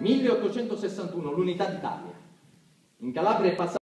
1861, l'unità d'Italia. In Calabria è passato